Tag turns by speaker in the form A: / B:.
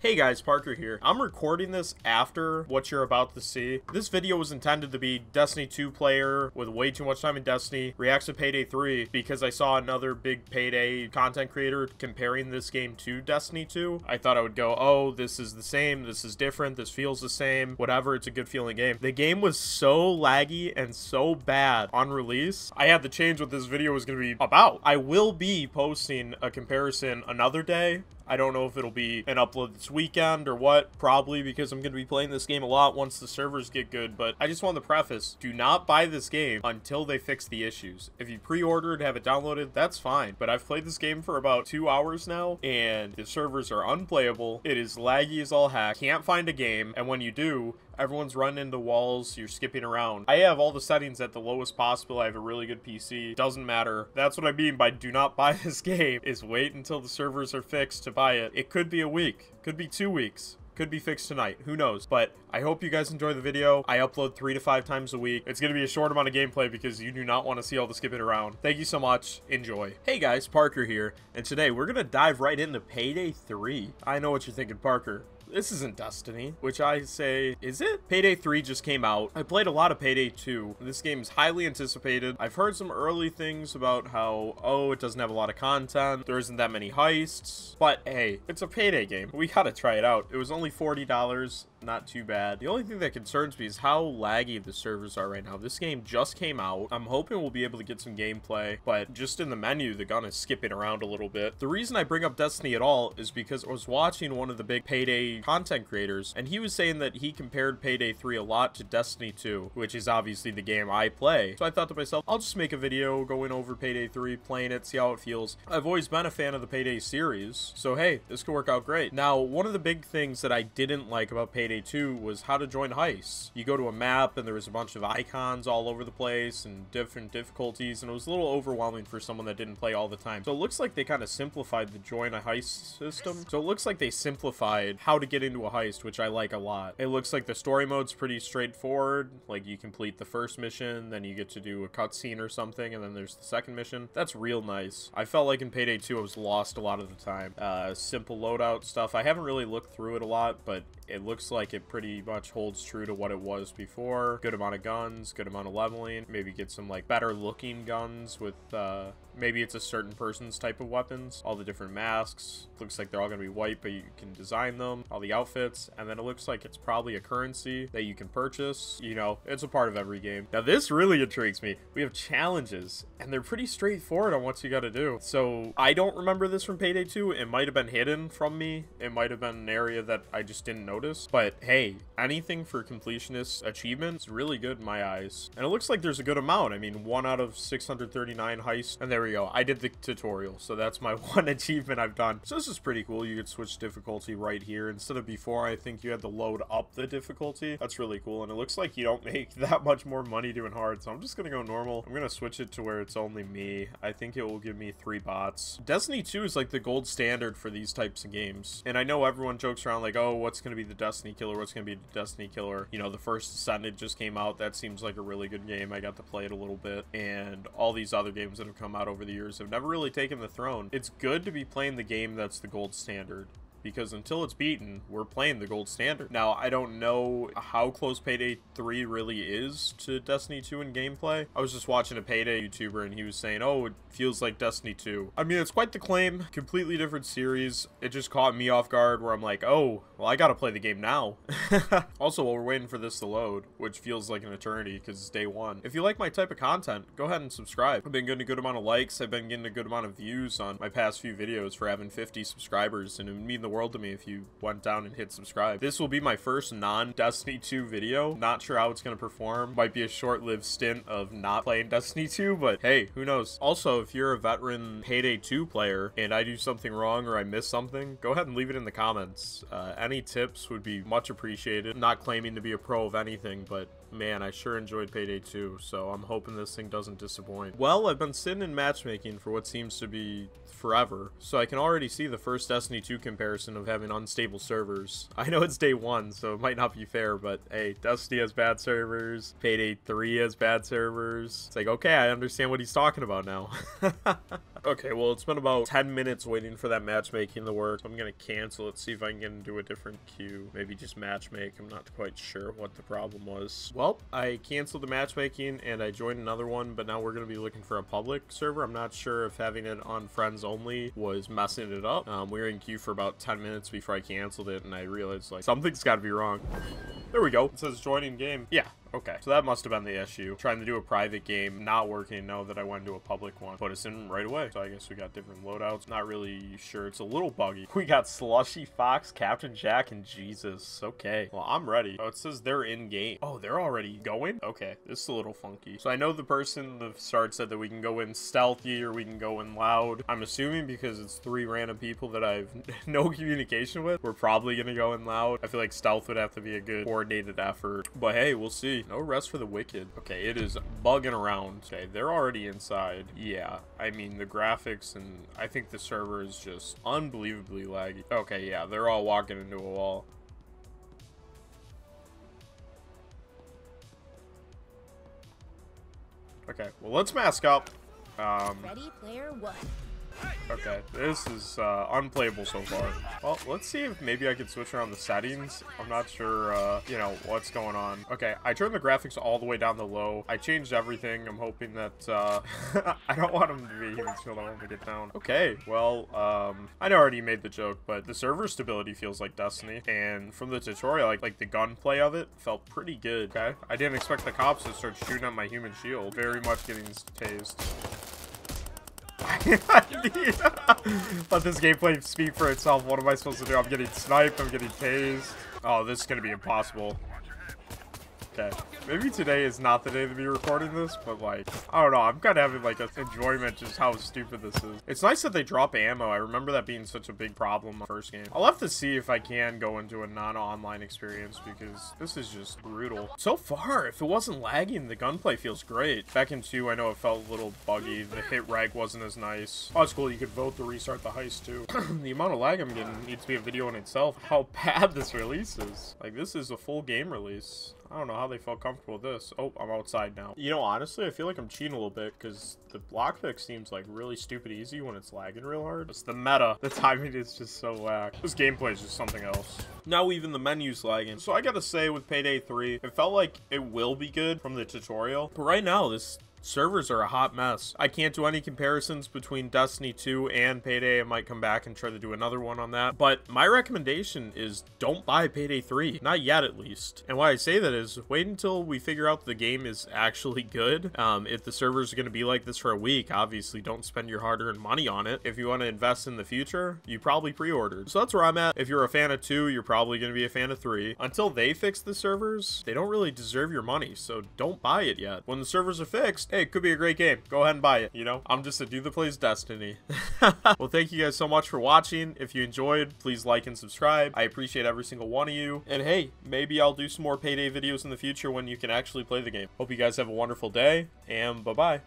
A: Hey guys, Parker here. I'm recording this after what you're about to see. This video was intended to be Destiny 2 player with way too much time in Destiny, reacts to Payday 3 because I saw another big Payday content creator comparing this game to Destiny 2. I thought I would go, oh, this is the same, this is different, this feels the same, whatever, it's a good feeling game. The game was so laggy and so bad on release, I had to change what this video was going to be about. I will be posting a comparison another day I don't know if it'll be an upload this weekend or what, probably because I'm going to be playing this game a lot once the servers get good, but I just want to preface, do not buy this game until they fix the issues. If you pre-ordered, have it downloaded, that's fine, but I've played this game for about two hours now, and the servers are unplayable, it is laggy as all heck, can't find a game, and when you do, Everyone's running into walls. You're skipping around. I have all the settings at the lowest possible. I have a really good PC. Doesn't matter. That's what I mean by do not buy this game is wait until the servers are fixed to buy it. It could be a week. Could be two weeks could be fixed tonight who knows but i hope you guys enjoy the video i upload three to five times a week it's going to be a short amount of gameplay because you do not want to see all the skipping around thank you so much enjoy hey guys parker here and today we're going to dive right into payday 3 i know what you're thinking parker this isn't Destiny, which I say, is it? Payday 3 just came out. I played a lot of Payday 2. This game is highly anticipated. I've heard some early things about how, oh, it doesn't have a lot of content, there isn't that many heists, but hey, it's a Payday game. We gotta try it out. It was only $40 not too bad. The only thing that concerns me is how laggy the servers are right now. This game just came out. I'm hoping we'll be able to get some gameplay, but just in the menu, the gun is skipping around a little bit. The reason I bring up Destiny at all is because I was watching one of the big Payday content creators, and he was saying that he compared Payday 3 a lot to Destiny 2, which is obviously the game I play. So I thought to myself, I'll just make a video going over Payday 3, playing it, see how it feels. I've always been a fan of the Payday series, so hey, this could work out great. Now, one of the big things that I didn't like about Payday Payday 2 was how to join heists. You go to a map and there was a bunch of icons all over the place and different difficulties and it was a little overwhelming for someone that didn't play all the time. So it looks like they kind of simplified the join a heist system. So it looks like they simplified how to get into a heist, which I like a lot. It looks like the story mode's pretty straightforward. Like you complete the first mission, then you get to do a cutscene or something, and then there's the second mission. That's real nice. I felt like in Payday 2 I was lost a lot of the time. Uh, simple loadout stuff. I haven't really looked through it a lot, but it looks like it pretty much holds true to what it was before. Good amount of guns, good amount of leveling. Maybe get some like better looking guns with uh, maybe it's a certain person's type of weapons. All the different masks. Looks like they're all going to be white, but you can design them. All the outfits. And then it looks like it's probably a currency that you can purchase. You know, it's a part of every game. Now this really intrigues me. We have challenges and they're pretty straightforward on what you got to do. So I don't remember this from Payday 2. It might have been hidden from me. It might have been an area that I just didn't know But hey, anything for completionist achievements, really good in my eyes. And it looks like there's a good amount. I mean, one out of 639 heists. And there we go. I did the tutorial. So that's my one achievement I've done. So this is pretty cool. You could switch difficulty right here. Instead of before, I think you had to load up the difficulty. That's really cool. And it looks like you don't make that much more money doing hard. So I'm just going to go normal. I'm going to switch it to where it's only me. I think it will give me three bots. Destiny 2 is like the gold standard for these types of games. And I know everyone jokes around like, oh, what's going to be the Destiny killer, what's going to be the Destiny killer. You know, the First Descendant just came out. That seems like a really good game. I got to play it a little bit. And all these other games that have come out over the years have never really taken the throne. It's good to be playing the game that's the gold standard because until it's beaten, we're playing the gold standard. Now, I don't know how close Payday 3 really is to Destiny 2 in gameplay. I was just watching a Payday YouTuber and he was saying, oh, it feels like Destiny 2. I mean, it's quite the claim. Completely different series. It just caught me off guard where I'm like, oh, well, I gotta play the game now. also, while we're waiting for this to load, which feels like an eternity because it's day one, if you like my type of content, go ahead and subscribe. I've been getting a good amount of likes. I've been getting a good amount of views on my past few videos for having 50 subscribers and it would mean the world to me if you went down and hit subscribe. This will be my first non-Destiny 2 video. Not sure how it's going to perform. Might be a short-lived stint of not playing Destiny 2, but hey, who knows? Also, if you're a veteran Payday 2 player and I do something wrong or I miss something, go ahead and leave it in the comments. Uh, any tips would be much appreciated. not claiming to be a pro of anything, but man, I sure enjoyed Payday 2, so I'm hoping this thing doesn't disappoint. Well, I've been sitting in matchmaking for what seems to be forever, so I can already see the first Destiny 2 comparison of having unstable servers. I know it's day one, so it might not be fair, but hey, Destiny has bad servers, Payday 3 has bad servers. It's like, okay, I understand what he's talking about now. okay, well, it's been about 10 minutes waiting for that matchmaking to work. I'm going to cancel it, see if I can get into a different queue. Maybe just matchmake. I'm not quite sure what the problem was. Well, I canceled the matchmaking and I joined another one, but now we're going to be looking for a public server. I'm not sure if having it on friends only was messing it up. Um, we were in queue for about 10 minutes before I canceled it and I realized like something's got to be wrong. There we go. It says joining game. Yeah, Okay, so that must have been the issue. Trying to do a private game, not working, know that I went to a public one. Put us in right away. So I guess we got different loadouts. Not really sure. It's a little buggy. We got Slushy Fox, Captain Jack, and Jesus. Okay. Well, I'm ready. Oh, it says they're in game. Oh, they're already going? Okay, this is a little funky. So I know the person the start said that we can go in stealthy or we can go in loud. I'm assuming because it's three random people that I've no communication with, we're probably going to go in loud. I feel like stealth would have to be a good coordinated effort. But hey, we'll see. No rest for the wicked. Okay, it is bugging around. Okay, they're already inside. Yeah, I mean, the graphics and I think the server is just unbelievably laggy. Okay, yeah, they're all walking into a wall. Okay, well, let's mask up. Um,
B: Ready, player one.
A: Okay, this is uh, unplayable so far. Well, let's see if maybe I can switch around the settings. I'm not sure, uh, you know, what's going on. Okay, I turned the graphics all the way down to low. I changed everything. I'm hoping that, uh, I don't want them to be human shield. I want to get down. Okay, well, um, I already made the joke, but the server stability feels like Destiny. And from the tutorial, like, like the gunplay of it felt pretty good, okay? I didn't expect the cops to start shooting at my human shield. Very much getting tased. Let this gameplay speak for itself. What am I supposed to do? I'm getting sniped. I'm getting tased. Oh, this is going to be impossible. Okay. Maybe today is not the day to be recording this, but like, I don't know. I'm kind of having like an enjoyment just how stupid this is. It's nice that they drop ammo. I remember that being such a big problem first game. I'll have to see if I can go into a non-online experience because this is just brutal. So far, if it wasn't lagging, the gunplay feels great. Back in 2, I know it felt a little buggy. The hit reg wasn't as nice. Oh, it's cool. You could vote to restart the heist too. the amount of lag I'm getting needs to be a video in itself. How bad this release is. Like, this is a full game release. I don't know how they felt comfortable with this. Oh, I'm outside now. You know, honestly, I feel like I'm cheating a little bit because the block pick seems like really stupid easy when it's lagging real hard. It's the meta. The timing is just so whack. This gameplay is just something else. Now even the menu's lagging. So I gotta say with Payday 3, it felt like it will be good from the tutorial. But right now, this servers are a hot mess. I can't do any comparisons between Destiny 2 and Payday. I might come back and try to do another one on that. But my recommendation is don't buy Payday 3. Not yet, at least. And why I say that is wait until we figure out the game is actually good. Um, if the servers are going to be like this for a week, obviously don't spend your hard-earned money on it. If you want to invest in the future, you probably pre-ordered. So that's where I'm at. If you're a fan of 2, you're probably going to be a fan of 3. Until they fix the servers, they don't really deserve your money, so don't buy it yet. When the servers are fixed, hey, it could be a great game. Go ahead and buy it, you know? I'm just a dude that plays Destiny. well, thank you guys so much for watching. If you enjoyed, please like and subscribe. I appreciate every single one of you. And hey, maybe I'll do some more Payday videos in the future when you can actually play the game. Hope you guys have a wonderful day, and bye-bye.